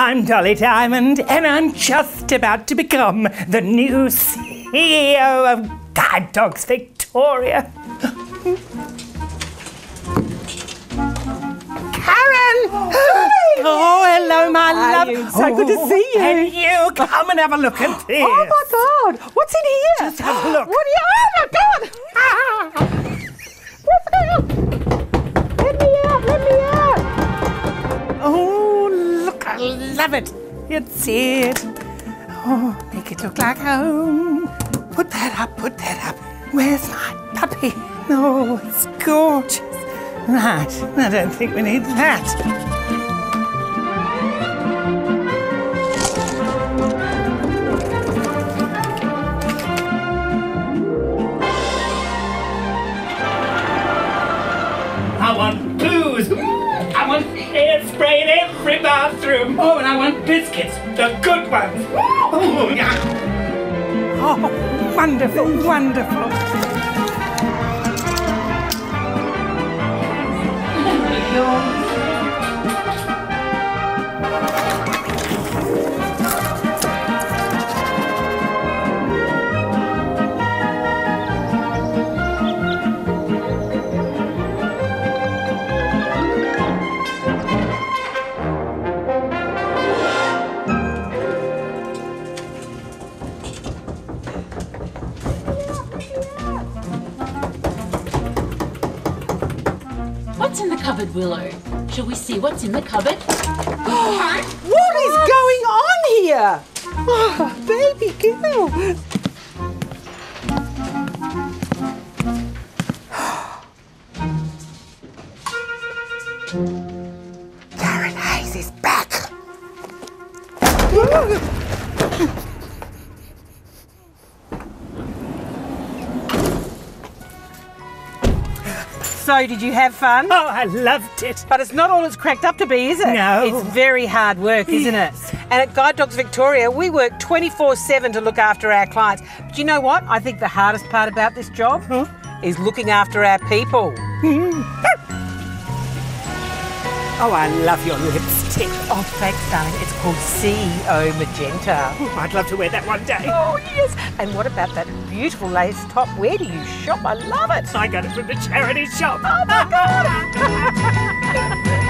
I'm Dolly Diamond, and I'm just about to become the new CEO of Guide Dogs Victoria. Karen! Oh, hello, my love. you? So good to oh. see you. And you, come and have a look at this. Oh my God! What's in here? Just have a look. What are you? Oh my God! I love it. It's it. Oh, make it look like home. Put that up, put that up. Where's my puppy? Oh, it's gorgeous. Right, I don't think we need that. Hairspray in every bathroom. Oh, and I want biscuits, the good ones. Oh. Oh, wonderful, wonderful. What's in the cupboard, Willow? Shall we see what's in the cupboard? What is going on here? Oh, baby girl. Karen Hayes is back. So, did you have fun? Oh, I loved it. But it's not all it's cracked up to be, is it? No. It's very hard work, isn't Yes. it? And at Guide Dogs Victoria, we work 24 7 to look after our clients. But you know what? I think the hardest part about this job is looking after our people. Mm-hmm. Oh, I love your lipstick. Oh, thanks, darling. It's called CEO Magenta. Oh, I'd love to wear that one day. Oh, yes. And what about that beautiful lace top? Where do you shop? I love it. I got it from the charity shop. Oh, my God.